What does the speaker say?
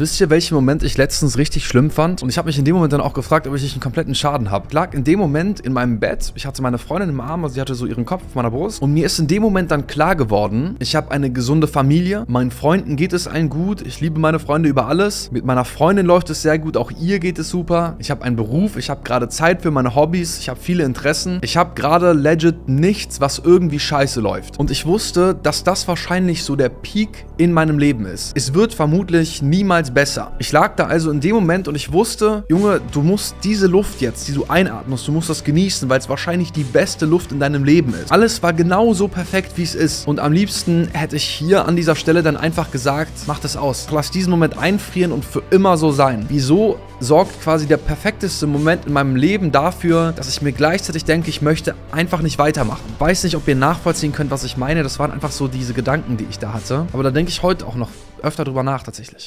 Wisst ihr, welchen Moment ich letztens richtig schlimm fand? Und ich habe mich in dem Moment dann auch gefragt, ob ich nicht einen kompletten Schaden habe. Ich lag in dem Moment in meinem Bett. Ich hatte meine Freundin im Arm, also sie hatte so ihren Kopf auf meiner Brust. Und mir ist in dem Moment dann klar geworden, ich habe eine gesunde Familie. Meinen Freunden geht es allen gut. Ich liebe meine Freunde über alles. Mit meiner Freundin läuft es sehr gut. Auch ihr geht es super. Ich habe einen Beruf. Ich habe gerade Zeit für meine Hobbys. Ich habe viele Interessen. Ich habe gerade legit nichts, was irgendwie scheiße läuft. Und ich wusste, dass das wahrscheinlich so der Peak in meinem Leben ist. Es wird vermutlich niemals besser. Ich lag da also in dem Moment und ich wusste, Junge, du musst diese Luft jetzt, die du einatmest, du musst das genießen, weil es wahrscheinlich die beste Luft in deinem Leben ist. Alles war genau so perfekt, wie es ist. Und am liebsten hätte ich hier an dieser Stelle dann einfach gesagt, mach das aus. Lass diesen Moment einfrieren und für immer so sein. Wieso sorgt quasi der perfekteste Moment in meinem Leben dafür, dass ich mir gleichzeitig denke, ich möchte einfach nicht weitermachen. Weiß nicht, ob ihr nachvollziehen könnt, was ich meine. Das waren einfach so diese Gedanken, die ich da hatte. Aber da denke ich heute auch noch öfter drüber nach tatsächlich.